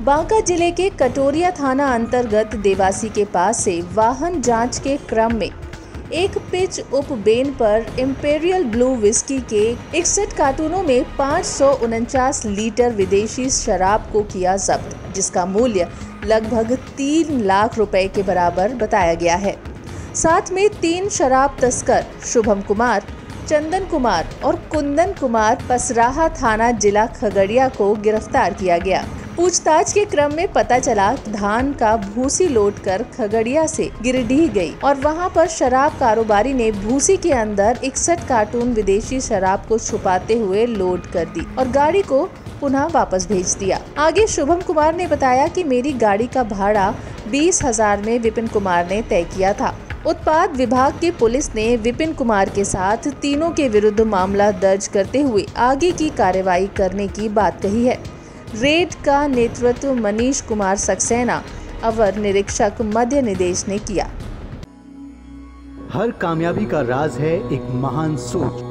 बांका ज़िले के कटोरिया थाना अंतर्गत देवासी के पास से वाहन जाँच के क्रम में एक पिच उप बेन पर इम्पेरियल ब्लू विस्की के इकसठ कार्टूनों में पाँच सौ उनचास लीटर विदेशी शराब को किया जब्त, जिसका मूल्य लगभग तीन लाख रुपए के बराबर बताया गया है। साथ में तीन शराब तस्कर, शुभम कुमार, चंदन कुमार और कुंदन कुमार पसराहा थाना जिला खगड़िया को गिरफ़्तार किया गया। पूछताछ के क्रम में पता चला, धान का भूसी लोड कर खगड़िया से गिरडीह गई और वहाँ पर शराब कारोबारी ने भूसी के अंदर इकसठ कार्टून विदेशी शराब को छुपाते हुए लोड कर दी और गाड़ी को पुनः वापस भेज दिया। आगे शुभम कुमार ने बताया कि मेरी गाड़ी का भाड़ा बीस हज़ार में विपिन कुमार ने तय किया था। उत्पाद विभाग की पुलिस ने विपिन कुमार के साथ तीनों के विरुद्ध मामला दर्ज करते हुए आगे की कार्रवाई करने की बात कही है। रेड का नेतृत्व मनीष कुमार सक्सेना, अवर निरीक्षक मध्य निदेश ने किया। हर कामयाबी का राज है एक महान सोच,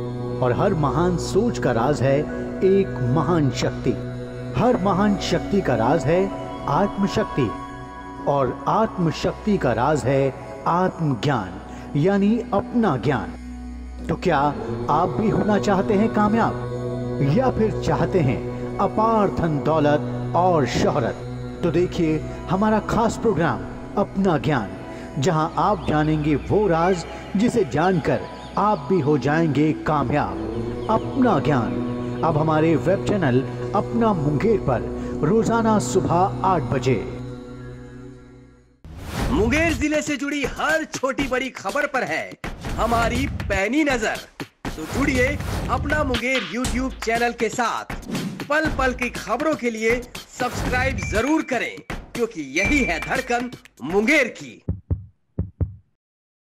और हर महान सोच का राज है एक महान शक्ति। हर महान शक्ति का राज है आत्मशक्ति, और आत्मशक्ति का राज है आत्मज्ञान, यानी अपना ज्ञान। तो क्या आप भी होना चाहते हैं कामयाब, या फिर चाहते हैं अपार धन दौलत और शोहरत। तो देखिए, हमारा खास प्रोग्राम, अपना ज्ञान। जहाँ आप जानेंगे वो राज, जिसे जानकर आप भी हो जाएँगे कामयाब। अपना ज्ञान। अब हमारे वेब चैनल, अपना मुंगेर पर, रोज़ाना सुबह आठ बजे। मुंगेर ज़िले से जुड़ी हर छोटी बड़ी खबर पर है हमारी पैनी नज़र। तो जुड़िए अपना मुंगेर यूट्यूब चैनल के साथ। पल पल की खबरों के लिए सब्सक्राइब ज़रूर करें, क्योंकि यही है धड़कन मुंगेर की।